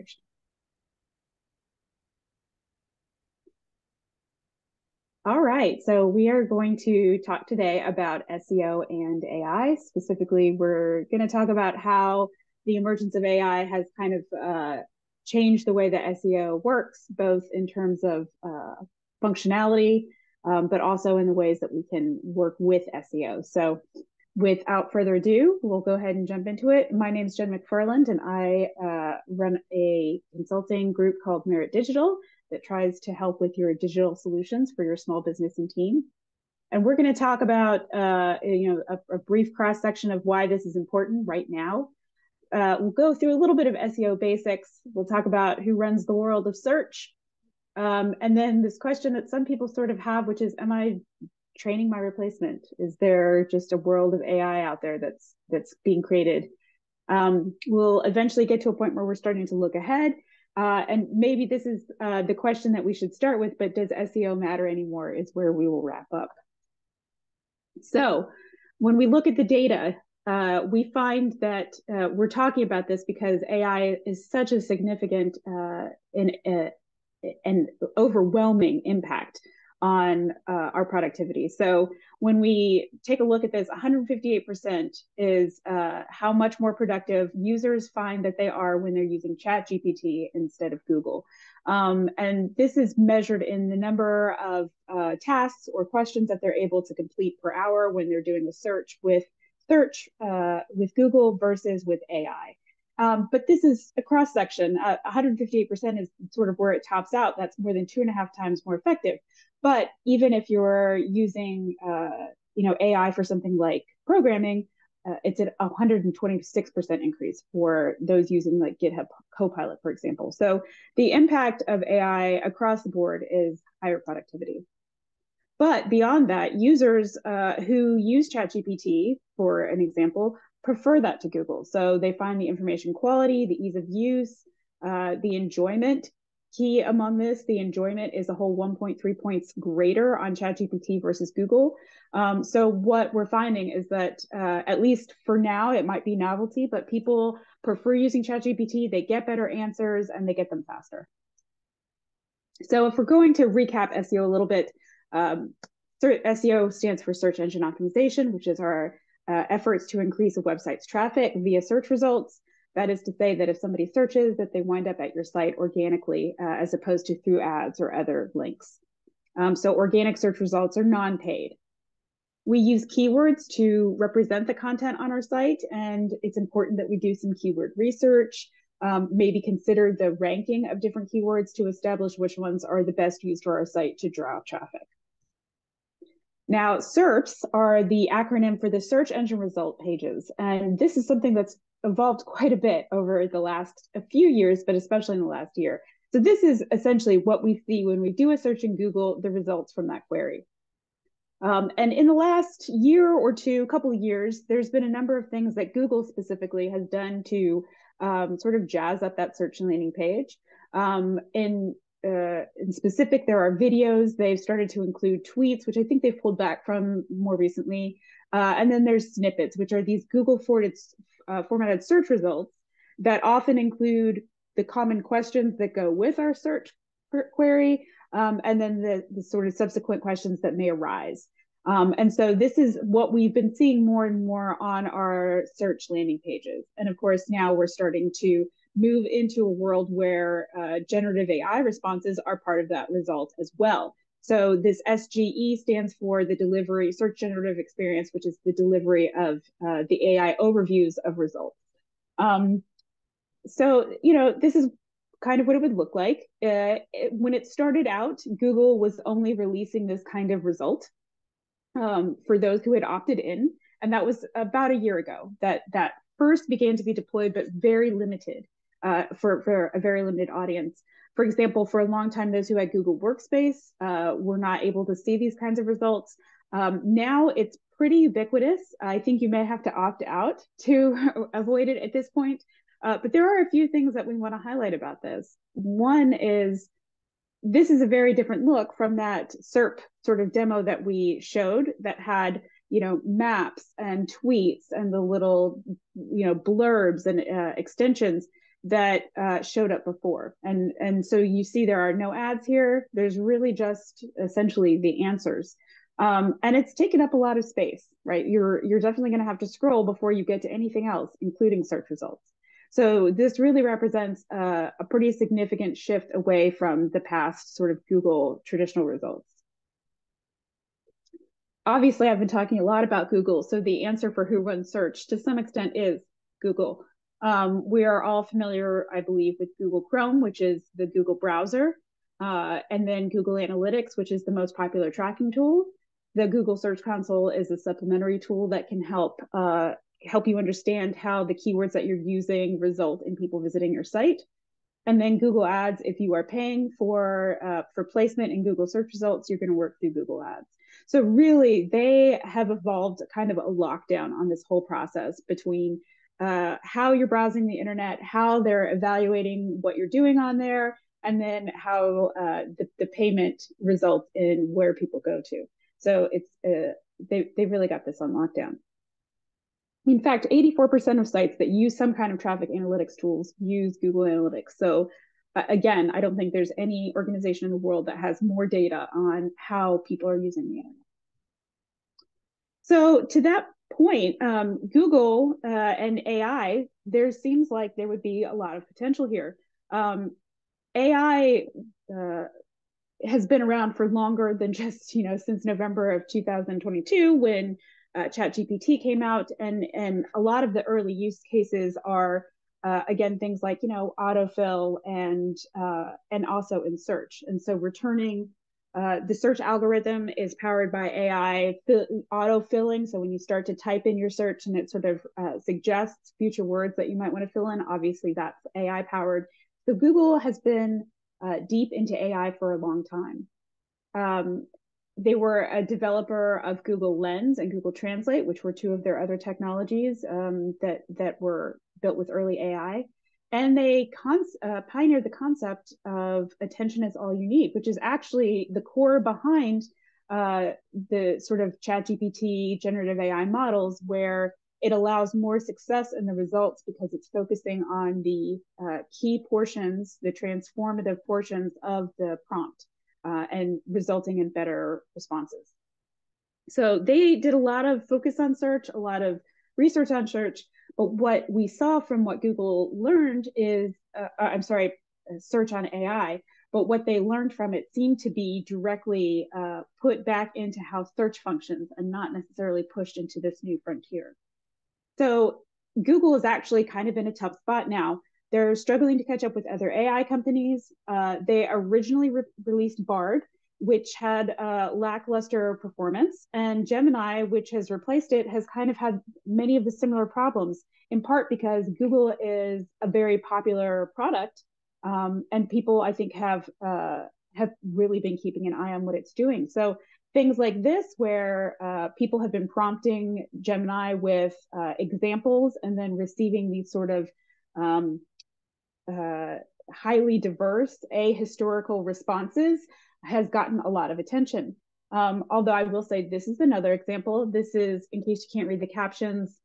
demonstration. All right, so we are going to talk today about SEO and AI. Specifically, we're going to talk about how the emergence of AI has kind of uh, changed the way that SEO works, both in terms of uh, functionality, um, but also in the ways that we can work with SEO. So without further ado, we'll go ahead and jump into it. My name is Jen McFarland, and I uh, run a consulting group called Marit Digital that tries to help with your digital solutions for your small business and team. And we're going to talk about, uh, you know, a, a brief cross section of why this is important right now. Uh, we'll go through a little bit of SEO basics. We'll talk about who runs the world of search. Um, and then this question that some people sort of have, which is, am I training my replacement? Is there just a world of AI out there that's that's being created? Um, we'll eventually get to a point where we're starting to look ahead. Uh, and maybe this is uh, the question that we should start with, but does SEO matter anymore is where we will wrap up. So when we look at the data, uh, we find that uh, we're talking about this because AI is such a significant uh, and, uh, and overwhelming impact on uh, our productivity. So when we take a look at this, 158% is uh, how much more productive users find that they are when they're using ChatGPT instead of Google. Um, and this is measured in the number of uh, tasks or questions that they're able to complete per hour when they're doing a search with search uh, with Google versus with AI. Um, but this is a cross section. Uh, 158% is sort of where it tops out. That's more than two and a half times more effective. But even if you're using, uh, you know, AI for something like programming, uh, it's at 126% increase for those using like GitHub Copilot, for example. So the impact of AI across the board is higher productivity. But beyond that, users uh, who use ChatGPT, for an example, prefer that to Google. So they find the information quality, the ease of use, uh, the enjoyment. Key among this, the enjoyment is a whole 1.3 points greater on ChatGPT versus Google. Um, so what we're finding is that uh, at least for now, it might be novelty, but people prefer using ChatGPT. They get better answers and they get them faster. So if we're going to recap SEO a little bit, um, SEO stands for search engine optimization, which is our uh, efforts to increase a website's traffic via search results. That is to say that if somebody searches, that they wind up at your site organically uh, as opposed to through ads or other links. Um, so organic search results are non-paid. We use keywords to represent the content on our site, and it's important that we do some keyword research, um, maybe consider the ranking of different keywords to establish which ones are the best used for our site to draw traffic. Now, SERPs are the acronym for the search engine result pages. And this is something that's evolved quite a bit over the last a few years, but especially in the last year. So this is essentially what we see when we do a search in Google, the results from that query. Um, and in the last year or two, couple of years, there's been a number of things that Google specifically has done to um, sort of jazz up that search and landing page. Um, in uh, in specific, there are videos. They've started to include tweets, which I think they've pulled back from more recently. Uh, and then there's snippets, which are these Google forwarded, uh, formatted search results that often include the common questions that go with our search query, um, and then the, the sort of subsequent questions that may arise. Um, and so this is what we've been seeing more and more on our search landing pages. And of course, now we're starting to move into a world where uh, generative AI responses are part of that result as well. So this SGE stands for the delivery search generative experience, which is the delivery of uh, the AI overviews of results. Um, so, you know, this is kind of what it would look like. Uh, it, when it started out, Google was only releasing this kind of result um, for those who had opted in. And that was about a year ago that that first began to be deployed, but very limited uh, for, for a very limited audience. For example, for a long time, those who had Google Workspace uh, were not able to see these kinds of results. Um, now it's pretty ubiquitous. I think you may have to opt out to avoid it at this point. Uh, but there are a few things that we want to highlight about this. One is this is a very different look from that SERP sort of demo that we showed that had you know maps and tweets and the little you know blurbs and uh, extensions that uh, showed up before. And, and so you see there are no ads here. There's really just essentially the answers. Um, and it's taken up a lot of space, right? You're, you're definitely going to have to scroll before you get to anything else, including search results. So this really represents a pretty significant shift away from the past sort of Google traditional results. Obviously, I've been talking a lot about Google. So the answer for who runs search to some extent is Google. Um, we are all familiar, I believe, with Google Chrome, which is the Google browser, uh, and then Google Analytics, which is the most popular tracking tool. The Google Search Console is a supplementary tool that can help uh, help you understand how the keywords that you're using result in people visiting your site. And then Google Ads, if you are paying for uh, for placement in Google search results, you're going to work through Google Ads. So really, they have evolved kind of a lockdown on this whole process between uh, how you're browsing the internet, how they're evaluating what you're doing on there, and then how uh, the, the payment results in where people go to. So it's uh, they they really got this on lockdown. In fact, 84% of sites that use some kind of traffic analytics tools use Google Analytics. So uh, again, I don't think there's any organization in the world that has more data on how people are using the internet. So to that point, um, Google uh, and AI, there seems like there would be a lot of potential here. Um, AI uh, has been around for longer than just you know since November of 2022 when uh, ChatGPT came out, and and a lot of the early use cases are uh, again things like you know autofill and uh, and also in search, and so returning uh, the search algorithm is powered by AI auto filling. So when you start to type in your search and it sort of uh, suggests future words that you might want to fill in, obviously that's AI powered. So Google has been uh, deep into AI for a long time. Um, they were a developer of Google Lens and Google Translate, which were two of their other technologies um, that that were built with early AI and they uh, pioneered the concept of attention is all you need, which is actually the core behind uh, the sort of chat GPT generative AI models where it allows more success in the results because it's focusing on the uh, key portions, the transformative portions of the prompt uh, and resulting in better responses. So they did a lot of focus on search, a lot of research on search, but what we saw from what Google learned is, uh, uh I'm sorry, uh, search on AI, but what they learned from it seemed to be directly uh, put back into how search functions and not necessarily pushed into this new frontier. So Google is actually kind of in a tough spot now. They're struggling to catch up with other AI companies. Uh, they originally re released Bard, which had uh, lackluster performance, and Gemini, which has replaced it, has kind of had many of the similar problems, in part because Google is a very popular product, um, and people I think have uh, have really been keeping an eye on what it's doing. So things like this, where uh, people have been prompting Gemini with uh, examples and then receiving these sort of um, uh, highly diverse ahistorical responses has gotten a lot of attention. Um, although I will say this is another example. This is, in case you can't read the captions,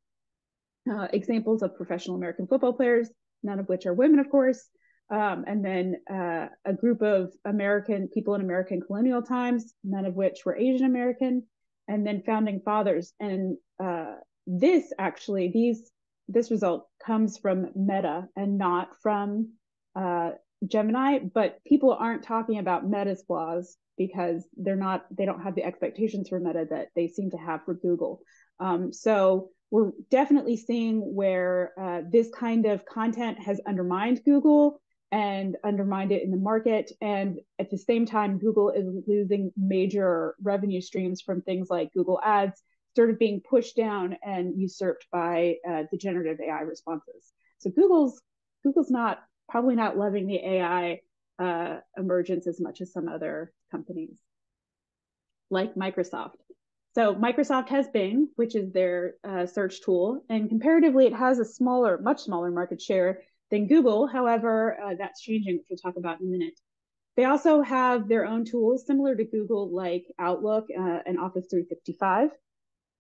uh, examples of professional American football players, none of which are women, of course. Um, and then uh, a group of American people in American colonial times, none of which were Asian American, and then founding fathers. And uh, this actually, these this result comes from Meta and not from uh, Gemini, but people aren't talking about Meta's flaws because they're not they don't have the expectations for Meta that they seem to have for Google. Um, so we're definitely seeing where uh, this kind of content has undermined Google and undermined it in the market. And at the same time, Google is losing major revenue streams from things like Google Ads, sort of being pushed down and usurped by uh, the generative AI responses. So Google's Google's not probably not loving the AI uh, emergence as much as some other companies, like Microsoft. So Microsoft has Bing, which is their uh, search tool, and comparatively, it has a smaller, much smaller market share than Google. However, uh, that's changing, which we'll talk about in a minute. They also have their own tools similar to Google, like Outlook uh, and Office 365.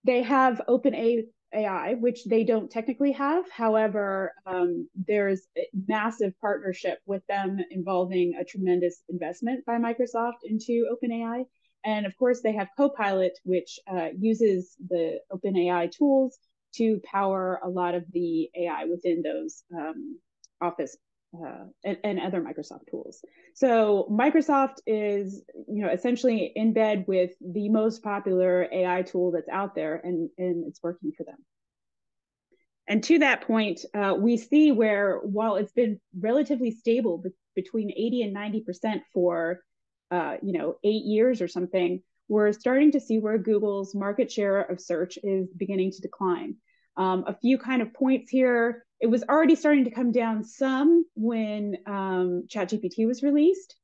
They have OpenA, AI, which they don't technically have. However, um, there's a massive partnership with them involving a tremendous investment by Microsoft into OpenAI. And of course, they have Copilot, which uh, uses the OpenAI tools to power a lot of the AI within those um, Office uh, and, and, other Microsoft tools. So Microsoft is, you know, essentially in bed with the most popular AI tool that's out there, and and it's working for them. And to that point, uh, we see where while it's been relatively stable be- between 80 and 90 percent for, uh, you know, eight years or something, we're starting to see where Google's market share of search is beginning to decline. Um, a few kind of points here it was already starting to come down some when um, ChatGPT was released.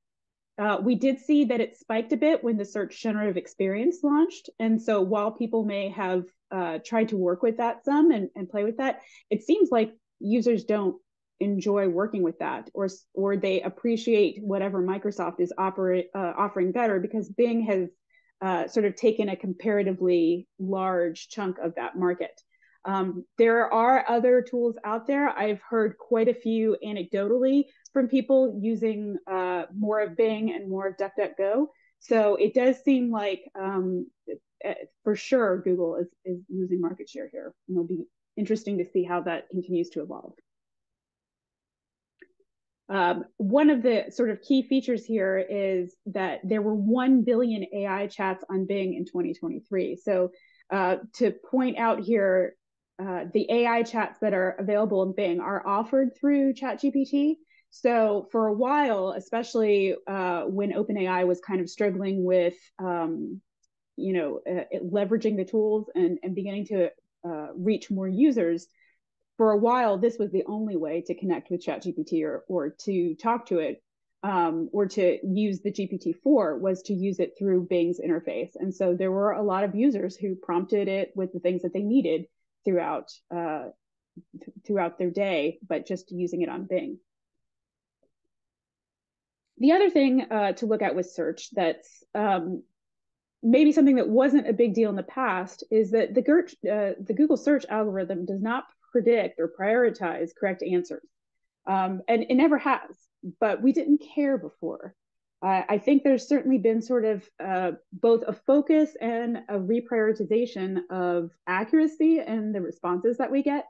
Uh, we did see that it spiked a bit when the search generative experience launched. And so while people may have uh, tried to work with that some and, and play with that, it seems like users don't enjoy working with that or or they appreciate whatever Microsoft is operate, uh, offering better because Bing has uh, sort of taken a comparatively large chunk of that market. Um, there are other tools out there. I've heard quite a few anecdotally from people using uh, more of Bing and more of DuckDuckGo. So it does seem like um, uh, for sure Google is, is losing market share here. And it'll be interesting to see how that continues to evolve. Um, one of the sort of key features here is that there were 1 billion AI chats on Bing in 2023. So uh, to point out here, uh, the AI chats that are available in Bing are offered through ChatGPT. So for a while, especially uh, when OpenAI was kind of struggling with, um, you know, uh, leveraging the tools and, and beginning to uh, reach more users, for a while, this was the only way to connect with ChatGPT or, or to talk to it um, or to use the GPT-4 was to use it through Bing's interface. And so there were a lot of users who prompted it with the things that they needed throughout uh, th- throughout their day, but just using it on Bing. The other thing uh, to look at with search that's um, maybe something that wasn't a big deal in the past is that the, uh, the Google search algorithm does not predict or prioritize correct answers. Um, and it never has, but we didn't care before. I think there's certainly been sort of uh, both a focus and a reprioritization of accuracy and the responses that we get.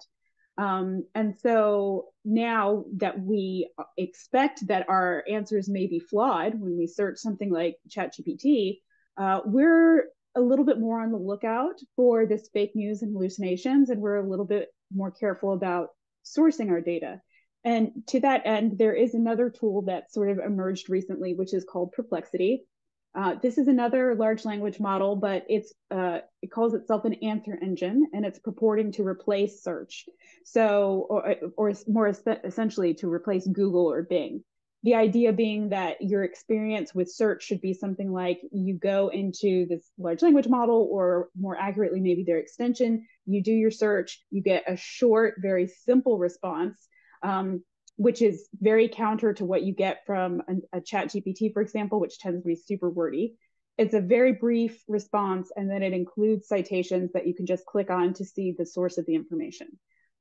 Um, and so now that we expect that our answers may be flawed when we search something like ChatGPT, uh, we're a little bit more on the lookout for this fake news and hallucinations, and we're a little bit more careful about sourcing our data. And to that end, there is another tool that sort of emerged recently, which is called Perplexity. Uh, this is another large language model, but it's uh, it calls itself an answer engine, and it's purporting to replace search. So, or, or more essentially, to replace Google or Bing. The idea being that your experience with search should be something like you go into this large language model, or more accurately, maybe their extension. You do your search, you get a short, very simple response um, which is very counter to what you get from a, a chat GPT, for example, which tends to be super wordy. It's a very brief response, and then it includes citations that you can just click on to see the source of the information.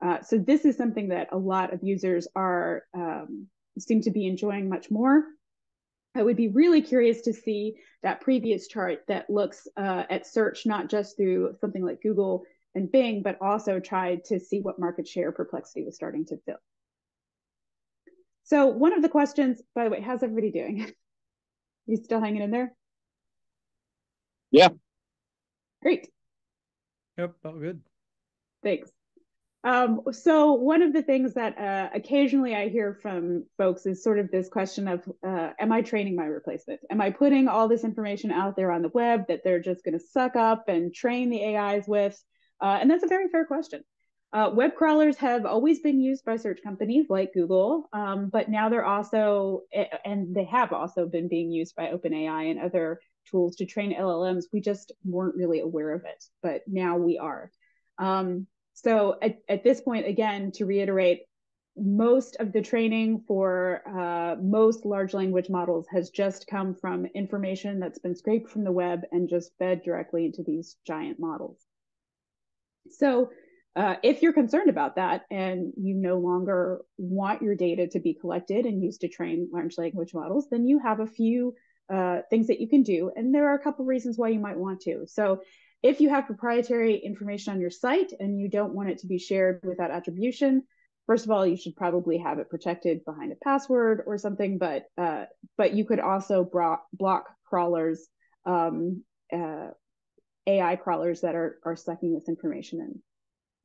Uh, so this is something that a lot of users are um, seem to be enjoying much more. I would be really curious to see that previous chart that looks uh, at search not just through something like Google and Bing, but also tried to see what market share Perplexity was starting to fill. So one of the questions, by the way, how's everybody doing? you still hanging in there? Yeah. Great. Yep, all good. Thanks. Um, so one of the things that uh, occasionally I hear from folks is sort of this question of, uh, am I training my replacement? Am I putting all this information out there on the web that they're just going to suck up and train the AIs with? Uh, and that's a very fair question. Uh, web crawlers have always been used by search companies like Google, um, but now they're also, and they have also been being used by OpenAI and other tools to train LLMs. We just weren't really aware of it, but now we are. Um, so at, at this point, again, to reiterate, most of the training for uh, most large language models has just come from information that's been scraped from the web and just fed directly into these giant models. So Uh, if you're concerned about that and you no longer want your data to be collected and used to train large language models, then you have a few uh, things that you can do. And there are a couple reasons why you might want to. So if you have proprietary information on your site and you don't want it to be shared without attribution, first of all, you should probably have it protected behind a password or something. But uh, but you could also block, block crawlers, um, uh, AI crawlers that are are sucking this information in.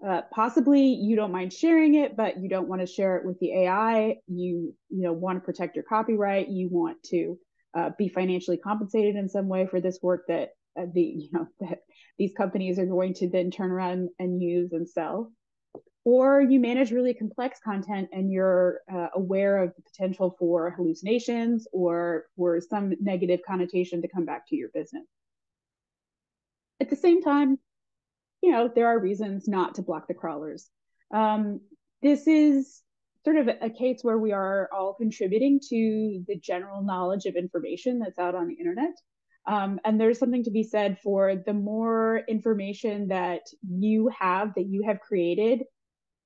Uh, possibly you don't mind sharing it, but you don't want to share it with the AI. You you know want to protect your copyright. You want to uh, be financially compensated in some way for this work that uh, the you know that these companies are going to then turn around and use and sell. Or you manage really complex content and you're uh, aware of the potential for hallucinations or for some negative connotation to come back to your business. At the same time, you know, there are reasons not to block the crawlers. Um, this is sort of a case where we are all contributing to the general knowledge of information that's out on the internet. Um, and there's something to be said for the more information that you have, that you have created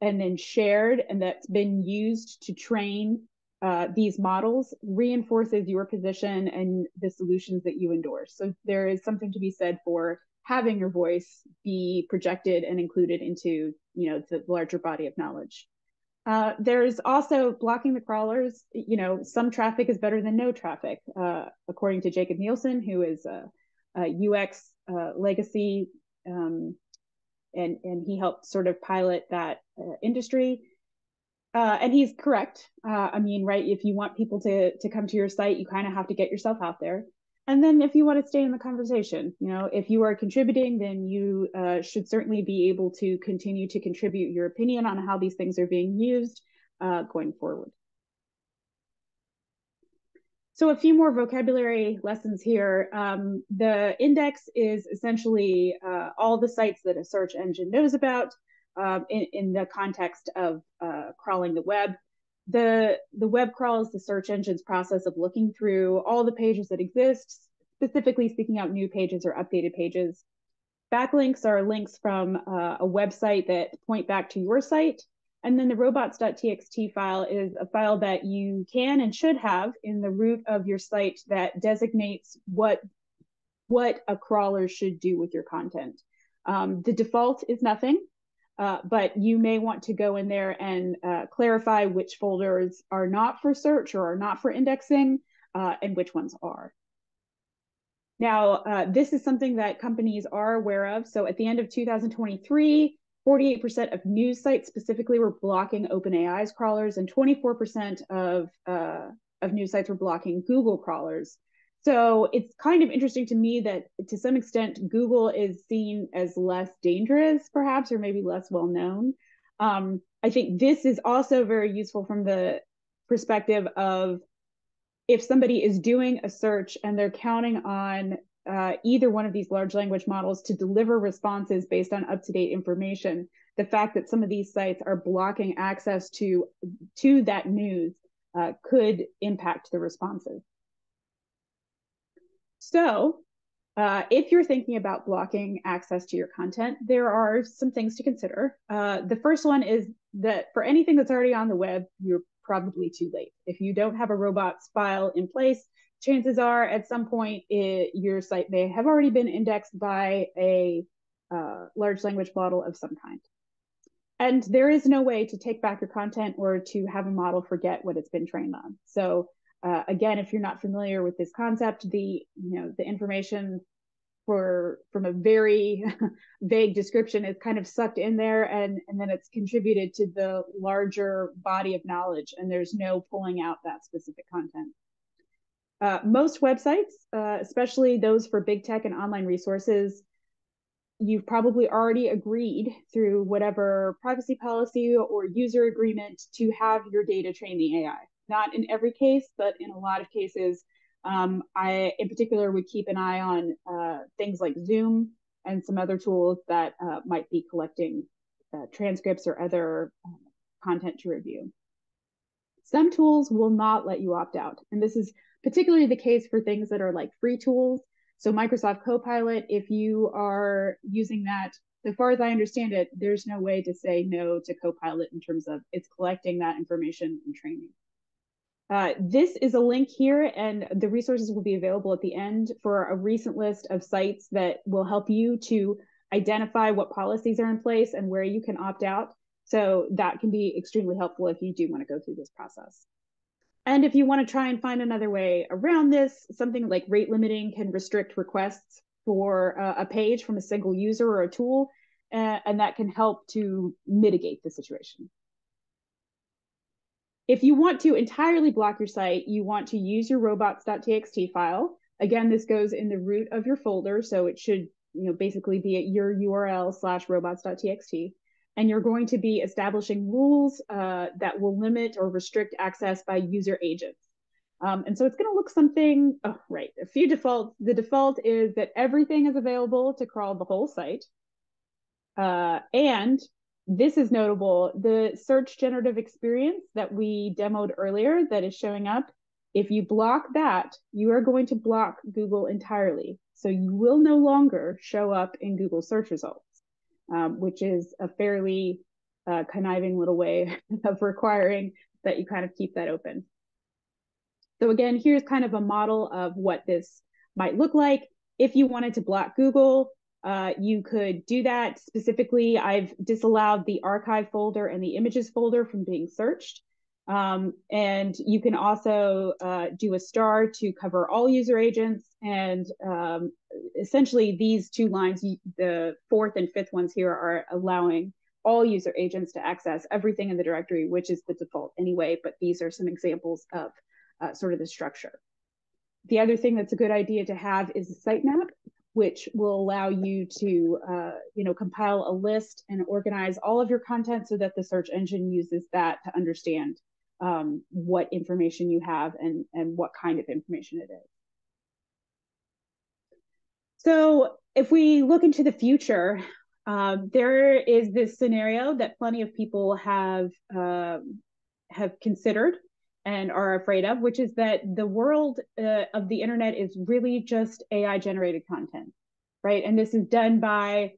and then shared, and that's been used to train uh, these models reinforces your position and the solutions that you endorse. So there is something to be said for having your voice be projected and included into you know the larger body of knowledge. Uh, there's also blocking the crawlers. You know, some traffic is better than no traffic, uh, according to Jakob Nielsen, who is a, a UX uh, legacy, um, and and he helped sort of pilot that uh, industry. Uh, and he's correct. Uh, I mean, right? If you want people to to come to your site, you kind of have to get yourself out there and then if you want to stay in the conversation you know if you are contributing then you uh, should certainly be able to continue to contribute your opinion on how these things are being used uh, going forward. So a few more vocabulary lessons here. Um, the index is essentially uh, all the sites that a search engine knows about um, in, in, the context of uh, crawling the web the the web crawl is the search engine's process of looking through all the pages that exist, specifically seeking out new pages or updated pages. Backlinks are links from uh, a website that point back to your site. And then the robots.txt file is a file that you can and should have in the root of your site that designates what, what a crawler should do with your content. Um, the default is nothing. Uh, but you may want to go in there and uh, clarify which folders are not for search or are not for indexing uh, and which ones are. Now, uh, this is something that companies are aware of. So at the end of 2023, 48% of news sites specifically were blocking OpenAI's crawlers and 24% of, uh, of news sites were blocking Google crawlers. So it's kind of interesting to me that to some extent Google is seen as less dangerous, perhaps, or maybe less well known. Um, I think this is also very useful from the perspective of if somebody is doing a search and they're counting on uh, either one of these large language models to deliver responses based on up to date information, the fact that some of these sites are blocking access to to that news uh, could impact the responses. So uh, if you're thinking about blocking access to your content, there are some things to consider. Uh, the first one is that for anything that's already on the web, you're probably too late. If you don't have a robots file in place, chances are at some point it, your site may have already been indexed by a uh, large language model of some kind. And there is no way to take back your content or to have a model forget what it's been trained on. So uh, again, if you're not familiar with this concept, the you know the information for from a very vague description is kind of sucked in there, and and then it's contributed to the larger body of knowledge, and there's no pulling out that specific content. Uh, most websites, uh, especially those for big tech and online resources, you've probably already agreed through whatever privacy policy or user agreement to have your data train the AI not in every case, but in a lot of cases. Um, I, in particular, would keep an eye on uh, things like Zoom and some other tools that uh, might be collecting uh, transcripts or other uh, content to review. Some tools will not let you opt out. And this is particularly the case for things that are like free tools. So Microsoft Copilot, if you are using that as far as I understand it, there's no way to say no to Copilot in terms of it's collecting that information and training. Uh, this is a link here, and the resources will be available at the end for a recent list of sites that will help you to identify what policies are in place and where you can opt out. So that can be extremely helpful if you do want to go through this process. And if you want to try and find another way around this, something like rate limiting can restrict requests for uh, a page from a single user or a tool, uh, and that can help to mitigate the situation. If you want to entirely block your site, you want to use your robots.txt file. Again, this goes in the root of your folder, so it should you know, basically be at your URL slash robots.txt. And you're going to be establishing rules uh, that will limit or restrict access by user agents. Um, and so it's going to look something, oh, right, a few defaults. The default is that everything is available to crawl the whole site. Uh, and this is notable. The search generative experience that we demoed earlier that is showing up, if you block that, you are going to block Google entirely. So you will no longer show up in Google search results, um, which is a fairly uh, conniving little way of requiring that you kind of keep that open. So again, here's kind of a model of what this might look like. If you wanted to block Google, uh, you could do that specifically. I've disallowed the archive folder and the images folder from being searched. Um, and you can also uh, do a star to cover all user agents. And um, essentially, these two lines, the fourth and fifth ones here, are allowing all user agents to access everything in the directory, which is the default anyway. But these are some examples of uh, sort of the structure. The other thing that's a good idea to have is a sitemap which will allow you to, uh, you know, compile a list and organize all of your content so that the search engine uses that to understand um, what information you have and, and what kind of information it is. So if we look into the future, um, there is this scenario that plenty of people have um, have considered and are afraid of, which is that the world uh, of the internet is really just AI generated content, right? And this is done by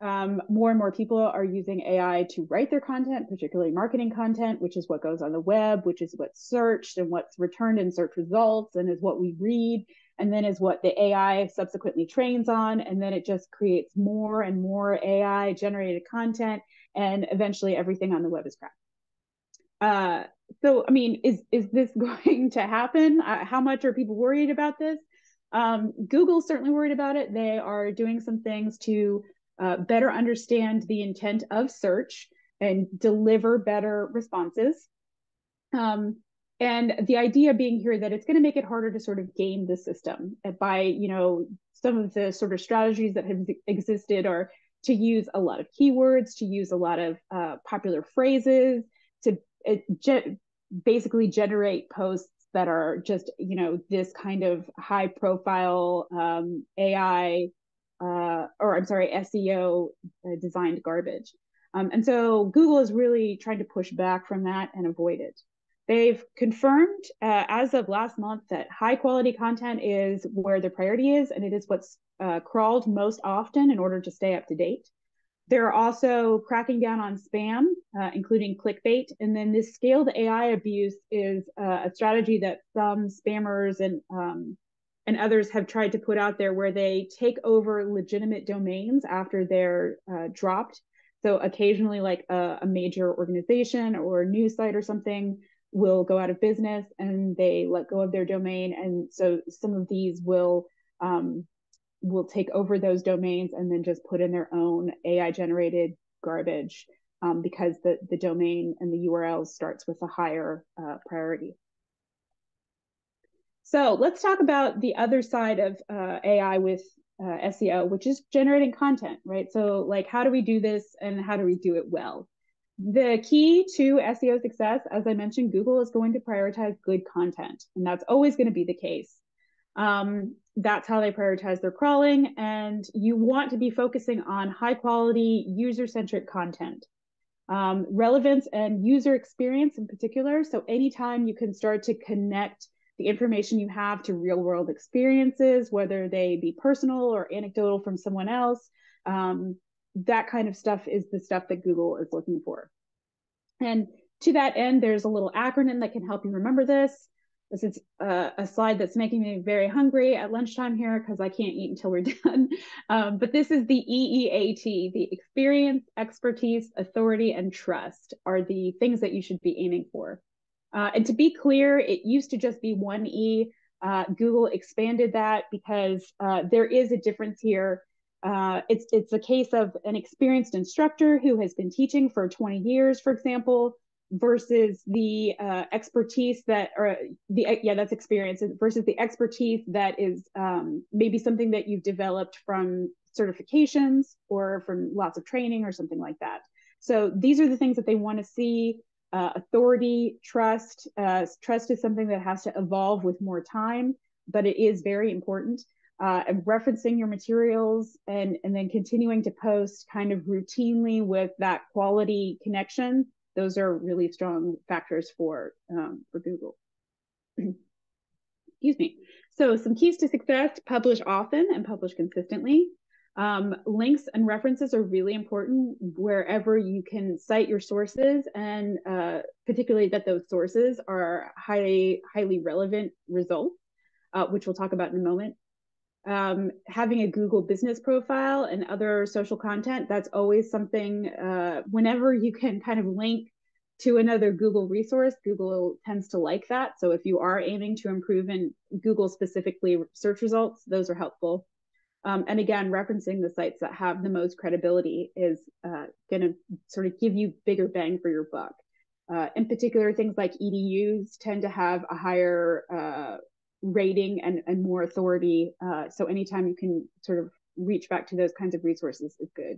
um, more and more people are using AI to write their content, particularly marketing content, which is what goes on the web, which is what's searched and what's returned in search results and is what we read, and then is what the AI subsequently trains on. And then it just creates more and more AI generated content. And eventually everything on the web is crap. Uh, so, I mean, is is this going to happen? Uh, how much are people worried about this? Um, Google's certainly worried about it. They are doing some things to uh, better understand the intent of search and deliver better responses. Um, and the idea being here that it's going to make it harder to sort of game the system by, you know, some of the sort of strategies that have existed are to use a lot of keywords, to use a lot of uh, popular phrases, ge- basically generate posts that are just you know this kind of high profile um, AI uh, or I'm sorry SEO uh, designed garbage. Um, and so Google is really trying to push back from that and avoid it. They've confirmed uh, as of last month that high quality content is where the priority is, and it is what's uh, crawled most often in order to stay up to date. They're also cracking down on spam, uh, including clickbait. And then this scaled AI abuse is uh, a strategy that some spammers and um, and others have tried to put out there where they take over legitimate domains after they're uh, dropped. So occasionally, like a, a, major organization or news site or something will go out of business and they let go of their domain. And so some of these will um, will take over those domains and then just put in their own AI generated garbage um, because the, the domain and the URL starts with a higher uh, priority. So let's talk about the other side of uh, AI with uh, SEO, which is generating content, right? So like, how do we do this and how do we do it well? The key to SEO success, as I mentioned, Google is going to prioritize good content, and that's always going to be the case. Um, that's how they prioritize their crawling. And you want to be focusing on high quality, user centric content. Um, relevance and user experience in particular. So, anytime you can start to connect the information you have to real world experiences, whether they be personal or anecdotal from someone else, um, that kind of stuff is the stuff that Google is looking for. And to that end, there's a little acronym that can help you remember this. This is a, a slide that's making me very hungry at lunchtime here because I can't eat until we're done. Um, but this is the EEAT, the experience, expertise, authority, and trust are the things that you should be aiming for. Uh, and to be clear, it used to just be one E. Uh, Google expanded that because uh, there is a difference here. Uh, it's it's a case of an experienced instructor who has been teaching for 20 years, for example, versus the uh, expertise that or the yeah that's experience versus the expertise that is um, maybe something that you've developed from certifications or from lots of training or something like that. So these are the things that they want to see. Uh, authority trust uh, trust is something that has to evolve with more time but it is very important. Uh, and referencing your materials and and then continuing to post kind of routinely with that quality connection those are really strong factors for um, for Google. Excuse me. So some keys to success: publish often and publish consistently. Um, links and references are really important wherever you can cite your sources, and uh, particularly that those sources are highly highly relevant results, uh, which we'll talk about in a moment um, having a Google business profile and other social content, that's always something, uh, whenever you can kind of link to another Google resource, Google tends to like that. So if you are aiming to improve in Google specifically search results, those are helpful. Um, and again, referencing the sites that have the most credibility is uh, going to sort of give you bigger bang for your buck. Uh, in particular, things like EDUs tend to have a higher uh, rating and, and more authority. Uh, so anytime you can sort of reach back to those kinds of resources is good.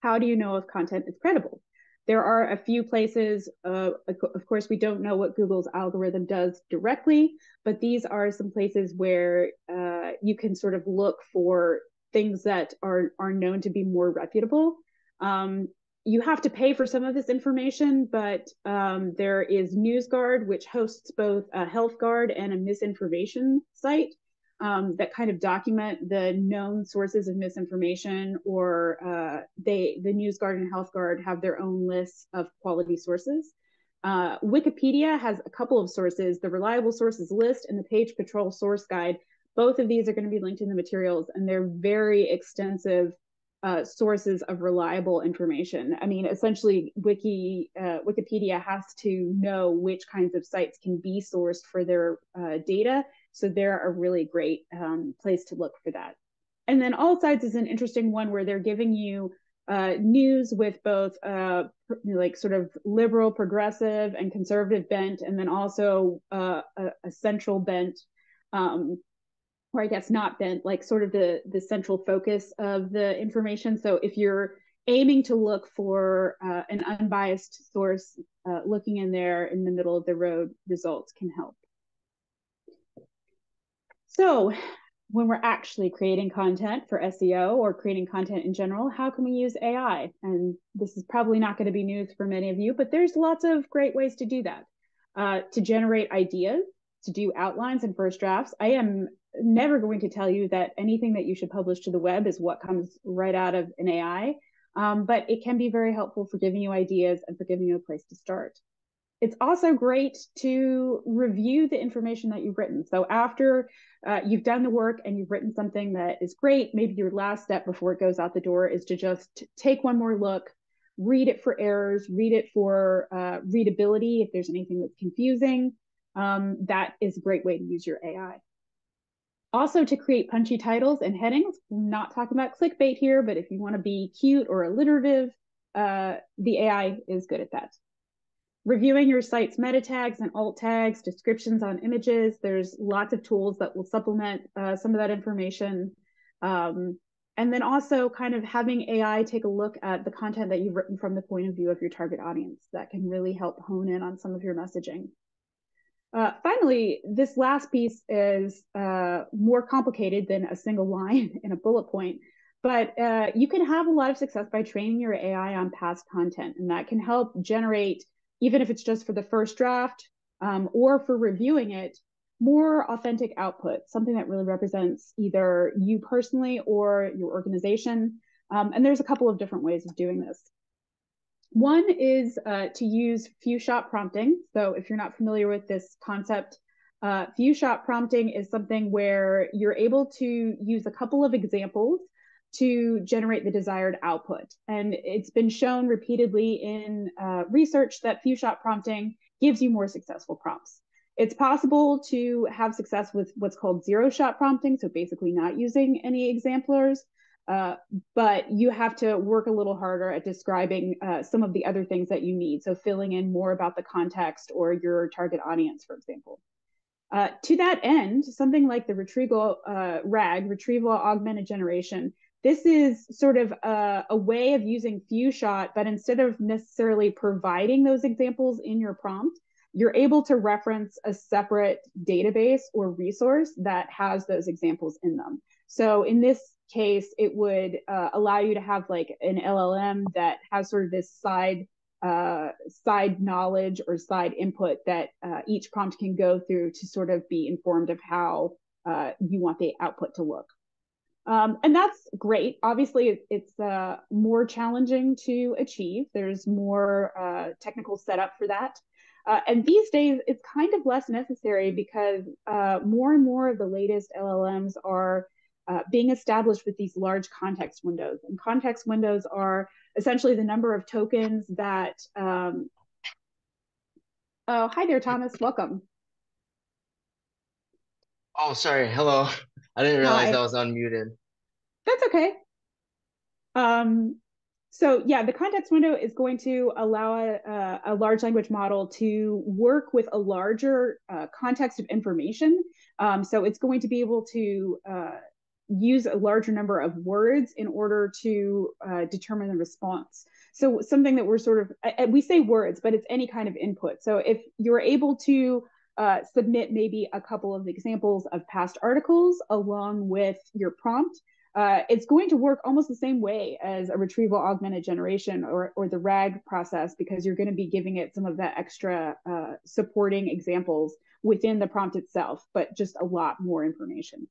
How do you know if content is credible? There are a few places, uh, of course, we don't know what Google's algorithm does directly, but these are some places where uh, you can sort of look for things that are, are known to be more reputable. Um, you have to pay for some of this information, but um, there is NewsGuard, which hosts both a health guard and a misinformation site um, that kind of document the known sources of misinformation, or uh, they, the NewsGuard and Health Guard have their own lists of quality sources. Uh, Wikipedia has a couple of sources, the reliable sources list and the page patrol source guide. Both of these are going to be linked in the materials, and they're very extensive uh, sources of reliable information. I mean, essentially, Wiki uh, Wikipedia has to know which kinds of sites can be sourced for their uh, data, so they're a really great um, place to look for that. And then All Sides is an interesting one where they're giving you uh, news with both uh, like sort of liberal, progressive, and conservative bent, and then also uh, a, a central bent. Um, or I guess not been like sort of the the central focus of the information. So if you're aiming to look for uh, an unbiased source, uh, looking in there in the middle of the road results can help. So when we're actually creating content for SEO or creating content in general, how can we use AI? And this is probably not going to be news for many of you, but there's lots of great ways to do that. Uh, to generate ideas, to do outlines and first drafts. I am never going to tell you that anything that you should publish to the web is what comes right out of an AI, um, but it can be very helpful for giving you ideas and for giving you a place to start. It's also great to review the information that you've written. So after uh, you've done the work and you've written something that is great, maybe your last step before it goes out the door is to just take one more look, read it for errors, read it for uh, readability if there's anything that's confusing. Um, that is a great way to use your AI. Also to create punchy titles and headings, not talking about clickbait here, but if you want to be cute or alliterative, uh, the AI is good at that. Reviewing your site's meta tags and alt tags, descriptions on images, there's lots of tools that will supplement uh, some of that information. Um, and then also kind of having AI take a look at the content that you've written from the point of view of your target audience that can really help hone in on some of your messaging. Uh, finally, this last piece is uh, more complicated than a single line in a bullet point, but uh, you can have a lot of success by training your AI on past content, and that can help generate, even if it's just for the first draft um, or for reviewing it, more authentic output, something that really represents either you personally or your organization. Um, and there's a couple of different ways of doing this. One is uh, to use few shot prompting. So if you're not familiar with this concept, uh, few shot prompting is something where you're able to use a couple of examples to generate the desired output. And it's been shown repeatedly in uh, research that few shot prompting gives you more successful prompts. It's possible to have success with what's called zero shot prompting, so basically not using any exemplars, uh, but you have to work a little harder at describing uh, some of the other things that you need. So filling in more about the context or your target audience, for example. Uh, to that end, something like the retrieval uh, RAG, retrieval augmented generation, this is sort of a, a, way of using few shot, but instead of necessarily providing those examples in your prompt, you're able to reference a separate database or resource that has those examples in them. So in this case, it would uh, allow you to have like an LLM that has sort of this side uh, side knowledge or side input that uh, each prompt can go through to sort of be informed of how uh, you want the output to look. Um, and that's great. Obviously, it's uh, more challenging to achieve. There's more uh, technical setup for that. Uh, and these days, it's kind of less necessary because uh, more and more of the latest LLMs are uh, being established with these large context windows. And context windows are essentially the number of tokens that. Um... oh, hi there, Thomas. Welcome. Oh, sorry. Hello. I didn't realize Hi. I was unmuted. That's okay. Um, so yeah, the context window is going to allow a, a large language model to work with a larger uh, context of information. Um, so it's going to be able to uh, use a larger number of words in order to uh, determine the response. So something that we're sort of, we say words, but it's any kind of input. So if you're able to uh, submit maybe a couple of examples of past articles along with your prompt, uh, it's going to work almost the same way as a retrieval augmented generation or, or the RAG process because you're going to be giving it some of that extra uh, supporting examples within the prompt itself, but just a lot more information.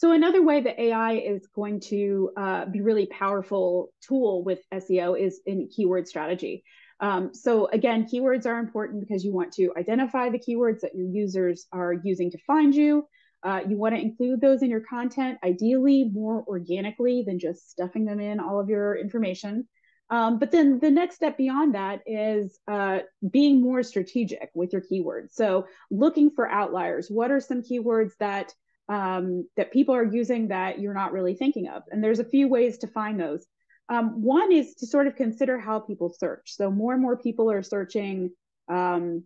So another way that AI is going to uh, be really powerful tool with SEO is in keyword strategy. Um, so again, keywords are important because you want to identify the keywords that your users are using to find you. Uh, you want to include those in your content, ideally more organically than just stuffing them in all of your information. Um, but then the next step beyond that is uh, being more strategic with your keywords. So looking for outliers. What are some keywords that um, that people are using that you're not really thinking of? And there's a few ways to find those. Um, one is to sort of consider how people search. So more and more people are searching um,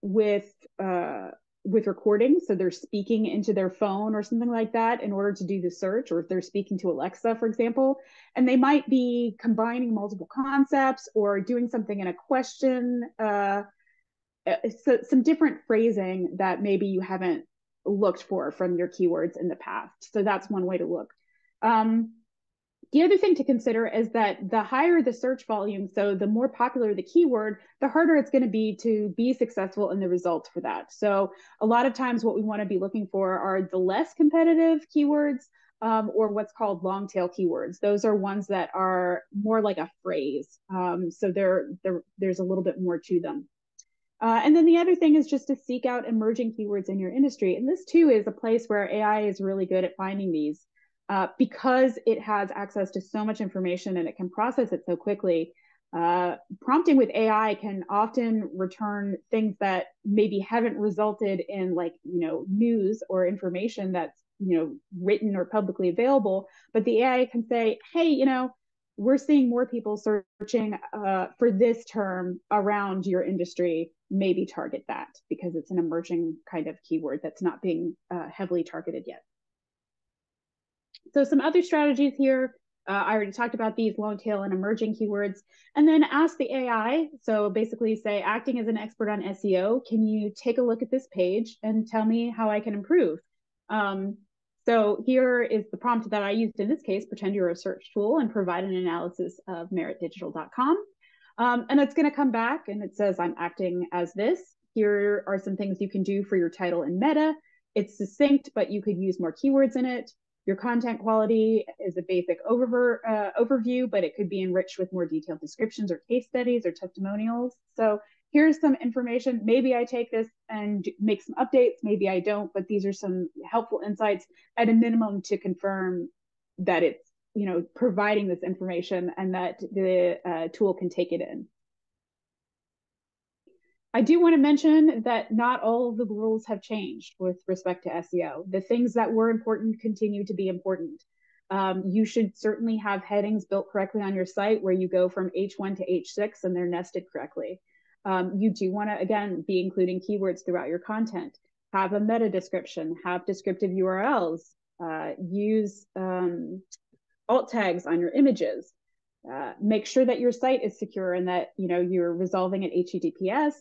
with uh, with recording. So they're speaking into their phone or something like that in order to do the search, or if they're speaking to Alexa, for example, and they might be combining multiple concepts or doing something in a question. Uh, uh, so some different phrasing that maybe you haven't looked for from your keywords in the past. So that's one way to look. Um, the other thing to consider is that the higher the search volume, so the more popular the keyword, the harder it's going to be to be successful in the results for that. So a lot of times what we want to be looking for are the less competitive keywords um, or what's called long tail keywords. Those are ones that are more like a phrase. Um, so there, there's a little bit more to them. Uh, and then the other thing is just to seek out emerging keywords in your industry. And this too is a place where AI is really good at finding these uh, because it has access to so much information and it can process it so quickly. Uh, prompting with AI can often return things that maybe haven't resulted in like you know news or information that's you know written or publicly available, but the AI can say, hey, you know, we're seeing more people searching uh, for this term around your industry. Maybe target that because it's an emerging kind of keyword that's not being uh, heavily targeted yet. So some other strategies here, uh, I already talked about these long tail and emerging keywords, and then ask the AI. So basically say, acting as an expert on SEO, can you take a look at this page and tell me how I can improve? Um, so here is the prompt that I used in this case, pretend you're a search tool and provide an analysis of maritdigital.com. Um, and it's gonna come back and it says, I'm acting as this. Here are some things you can do for your title in meta. It's succinct, but you could use more keywords in it. Your content quality is a basic uh, overview, but it could be enriched with more detailed descriptions or case studies or testimonials. So here's some information. Maybe I take this and make some updates. Maybe I don't, but these are some helpful insights at a minimum to confirm that it's you know providing this information and that the uh, tool can take it in. I do want to mention that not all of the rules have changed with respect to SEO. The things that were important continue to be important. Um, you should certainly have headings built correctly on your site where you go from H1 to H6 and they're nested correctly. Um, you do want to, again, be including keywords throughout your content. Have a meta description, have descriptive URLs, uh, use um, alt tags on your images. Uh, make sure that your site is secure and that you know you're resolving at HTTPS.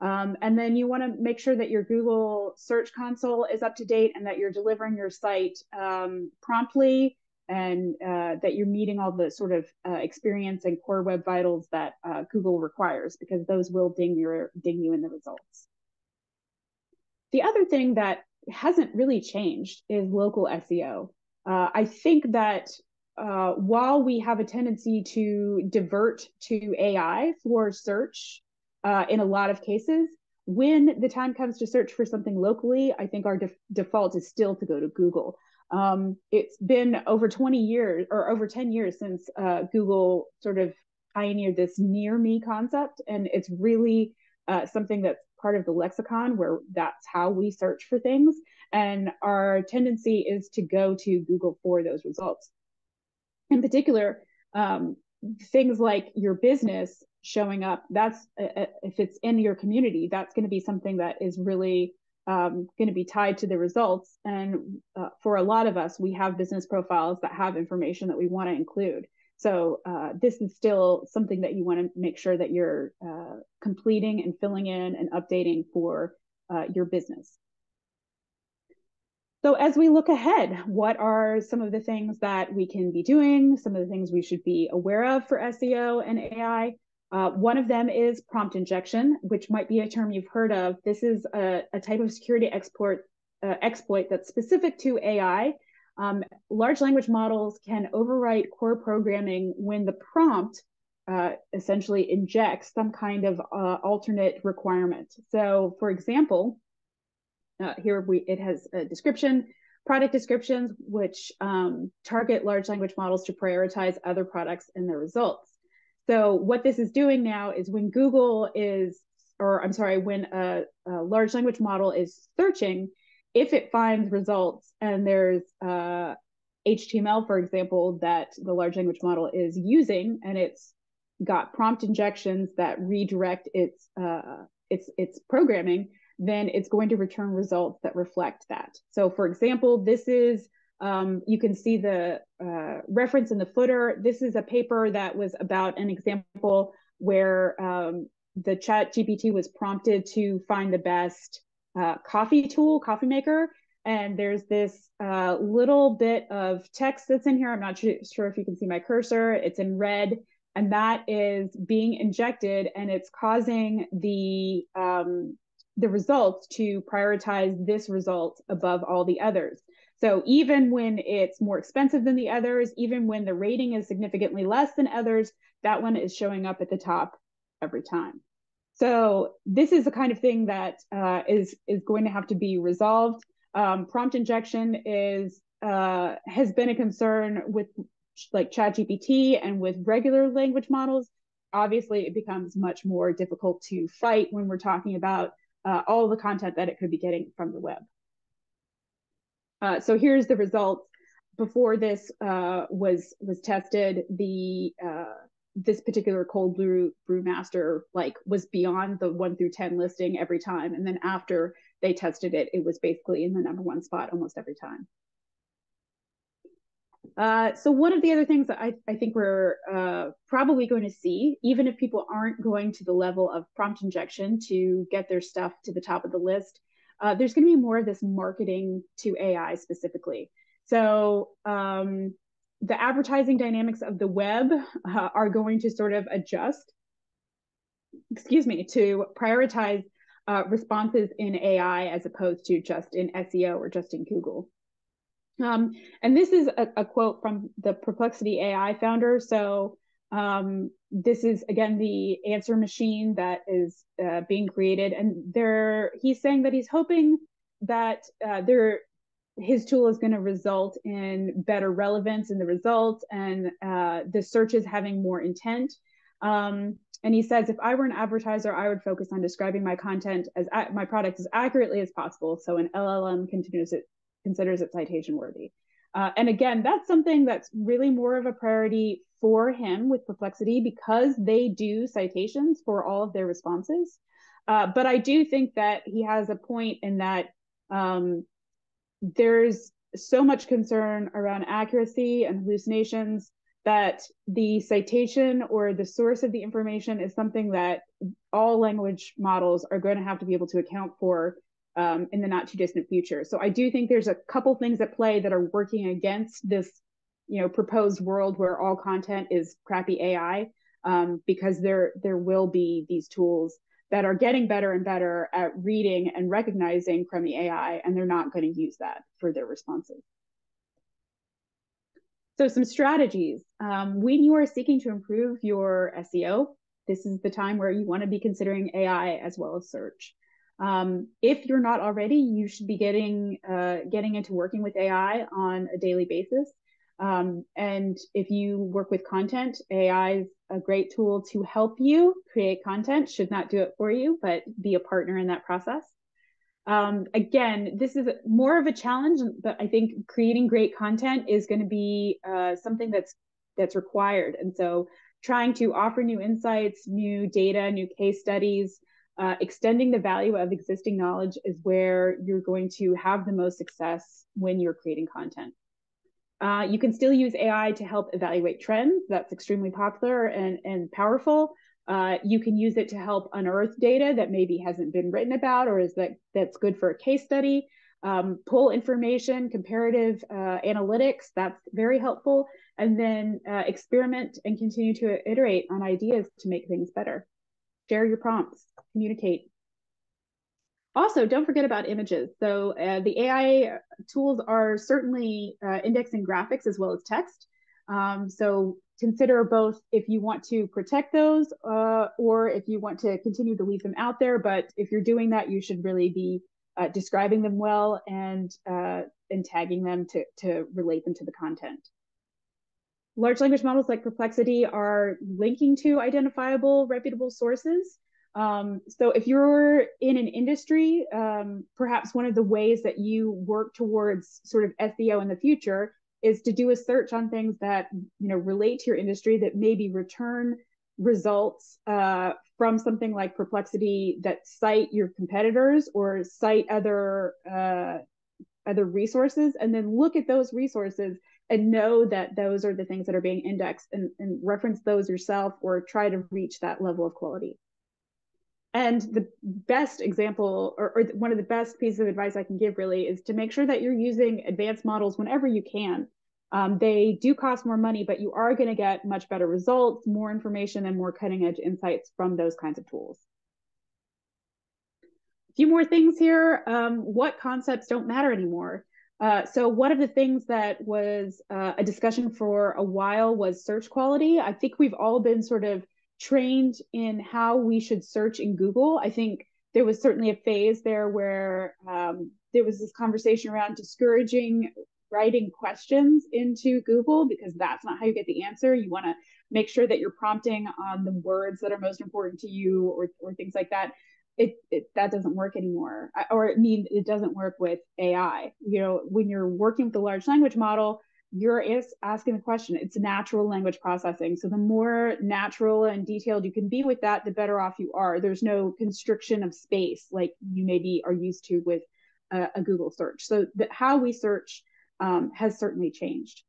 Um, and then you want to make sure that your Google Search Console is up to date and that you're delivering your site um, promptly and uh, that you're meeting all the sort of uh, experience and core web vitals that uh, Google requires because those will ding your ding you in the results. The other thing that hasn't really changed is local SEO. Uh, I think that uh, while we have a tendency to divert to AI for search uh, in a lot of cases, when the time comes to search for something locally, I think our def- default is still to go to Google. Um, it's been over 20 years or over 10 years since uh, Google sort of pioneered this near me concept. And it's really uh, something that's part of the lexicon where that's how we search for things. And our tendency is to go to Google for those results. In particular, um, things like your business showing up, that's uh, uh if it's in your community, that's going to be something that is really um, going to be tied to the results. And uh, for a lot of us, we have business profiles that have information that we want to include. So uh, this is still something that you want to make sure that you're uh, completing and filling in and updating for uh, your business. So as we look ahead, what are some of the things that we can be doing, some of the things we should be aware of for SEO and AI? Uh, one of them is prompt injection, which might be a term you've heard of. This is a, a type of security export, uh, exploit that's specific to AI um, large language models can overwrite core programming when the prompt uh, essentially injects some kind of uh, alternate requirement. So, for example, uh, here we it has a description, product descriptions, which um, target large language models to prioritize other products and their results. So, what this is doing now is when Google is, or I'm sorry, when a, a large language model is searching, if it finds results and there's uh, HTML, for example, that the large language model is using, and it's got prompt injections that redirect its uh, its its programming, then it's going to return results that reflect that. So, for example, this is um, you can see the uh, reference in the footer. This is a paper that was about an example where um, the chat GPT was prompted to find the best uh, coffee tool, coffee maker. And there's this uh, little bit of text that's in here. I'm not sure if you can see my cursor. It's in red, and that is being injected, and it's causing the um, the results to prioritize this result above all the others. So even when it's more expensive than the others, even when the rating is significantly less than others, that one is showing up at the top every time. So this is the kind of thing that uh, is is going to have to be resolved. Um, prompt injection is uh, has been a concern with like ChatGPT and with regular language models. Obviously, it becomes much more difficult to fight when we're talking about uh, all the content that it could be getting from the web. Uh, so here's the results. Before this uh, was was tested, the uh, this particular cold brew brewmaster like was beyond the one through 10 listing every time. And then after they tested it, it was basically in the number one spot almost every time. Uh, so one of the other things that I, I think we're uh, probably going to see, even if people aren't going to the level of prompt injection to get their stuff to the top of the list, uh, there's going to be more of this marketing to AI specifically. So um, the advertising dynamics of the web uh, are going to sort of adjust, excuse me, to prioritize uh, responses in AI as opposed to just in SEO or just in Google. Um, and this is a, a, quote from the Perplexity AI founder. So um, this is again the answer machine that is uh, being created, and there he's saying that he's hoping that uh, there his tool is going to result in better relevance in the results and uh, the searches having more intent. Um, and he says, if I were an advertiser, I would focus on describing my content as my product as accurately as possible, so an LLM continues it considers it citation worthy. Uh, and again, that's something that's really more of a priority for him with Perplexity because they do citations for all of their responses. Uh, but I do think that he has a point in that um, there's so much concern around accuracy and hallucinations that the citation or the source of the information is something that all language models are going to have to be able to account for um, in the not too distant future. So I do think there's a couple things at play that are working against this, you know, proposed world where all content is crappy AI, um, because there there will be these tools that are getting better and better at reading and recognizing crummy AI, and they're not going to use that for their responses. So some strategies. Um, when you are seeking to improve your SEO, this is the time where you want to be considering AI as well as search. Um, if you're not already, you should be getting uh, getting into working with AI on a daily basis. Um, and if you work with content, AI is a great tool to help you create content. Should not do it for you, but be a partner in that process. Um, again, this is more of a challenge, but I think creating great content is going to be uh, something that's that's required. And so, trying to offer new insights, new data, new case studies, uh, extending the value of existing knowledge is where you're going to have the most success when you're creating content. Uh, you can still use AI to help evaluate trends. That's extremely popular and, and powerful. Uh, you can use it to help unearth data that maybe hasn't been written about or is that that's good for a case study. Um, pull information, comparative uh, analytics, that's very helpful. And then uh, experiment and continue to iterate on ideas to make things better. Share your prompts communicate. Also, don't forget about images. So uh, the AI tools are certainly uh, indexing graphics as well as text. Um, so consider both if you want to protect those uh, or if you want to continue to leave them out there. But if you're doing that, you should really be uh, describing them well and uh, and tagging them to, to relate them to the content. Large language models like Perplexity are linking to identifiable, reputable sources. Um, so if you're in an industry, um, perhaps one of the ways that you work towards sort of SEO in the future is to do a search on things that you know relate to your industry that maybe return results uh, from something like Perplexity that cite your competitors or cite other uh, other resources, and then look at those resources and know that those are the things that are being indexed and, and reference those yourself or try to reach that level of quality. And the best example, or, or, one of the best pieces of advice I can give really, is to make sure that you're using advanced models whenever you can. Um, they do cost more money, but you are going to get much better results, more information, and more cutting edge insights from those kinds of tools. A few more things here. Um, what concepts don't matter anymore? Uh, so one of the things that was uh, a discussion for a while was search quality. I think we've all been sort of trained in how we should search in Google. I think there was certainly a phase there where um, there was this conversation around discouraging writing questions into Google because that's not how you get the answer. You want to make sure that you're prompting on the words that are most important to you or, or things like that. It, it that doesn't work anymore, or I mean, it doesn't work with AI. You know, when you're working with a large language model, you're asking the question. It's natural language processing. So the more natural and detailed you can be with that, the better off you are. There's no constriction of space like you maybe are used to with a, a Google search. So the, how we search um, has certainly changed.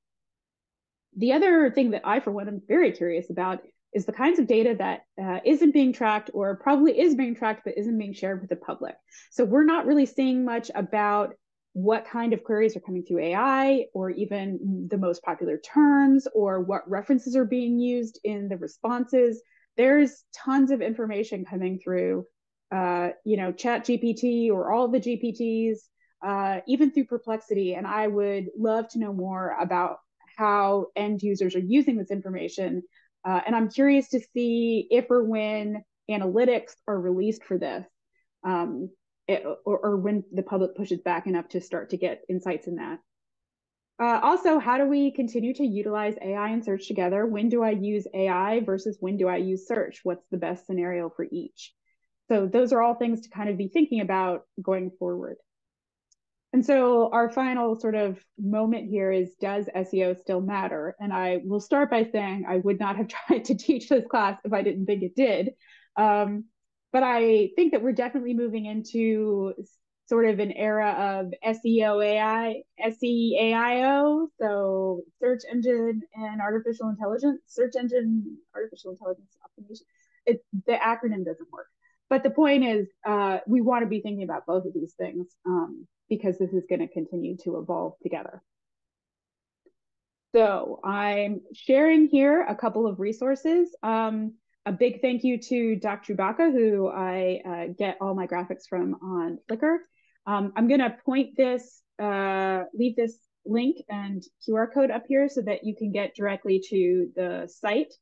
The other thing that I, for one, am very curious about is the kinds of data that uh, not being tracked or probably is being tracked but isn't being shared with the public. So we're not really seeing much about what kind of queries are coming through AI, or even the most popular terms, or what references are being used in the responses. There's tons of information coming through, uh, you know, Chat GPT or all the GPTs. uh, even through Perplexity. And I would love to know more about how end users are using this information. Uh, and I'm curious to see if or when analytics are released for this, um, it, or, or, when the public pushes back enough to start to get insights in that. Uh, also, how do we continue to utilize AI and search together? When do I use AI versus when do I use search? What's the best scenario for each? So those are all things to kind of be thinking about going forward. And so our final sort of moment here is, does SEO still matter? And I will start by saying I would not have tried to teach this class if I didn't think it did. Um, but I think that we're definitely moving into sort of an era of SEO AI, SEAIO, so search engine and artificial intelligence, search engine artificial intelligence optimization. It, the acronym doesn't work. But the point is, uh, we want to be thinking about both of these things um, because this is going to continue to evolve together. So I'm sharing here a couple of resources. Um, a big thank you to Doc Chewbacca, who I uh, get all my graphics from on Flickr. Um, I'm going to point this, uh, leave this link and QR code up here so that you can get directly to the site.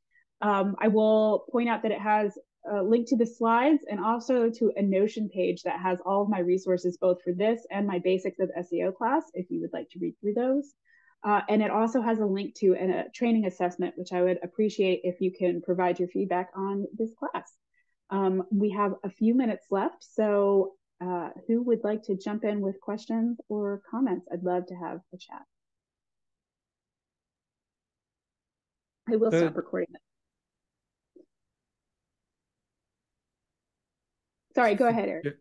Um, I will point out that it has a link to the slides and also to a Notion page that has all of my resources, both for this and my basics of SEO class, if you would like to read through those. Uh, and it also has a link to an, a training assessment, which I would appreciate if you can provide your feedback on this class. Um, we have a few minutes left, so uh, who would like to jump in with questions or comments? I'd love to have a chat. I will stop recording. Sorry, go ahead, Eric.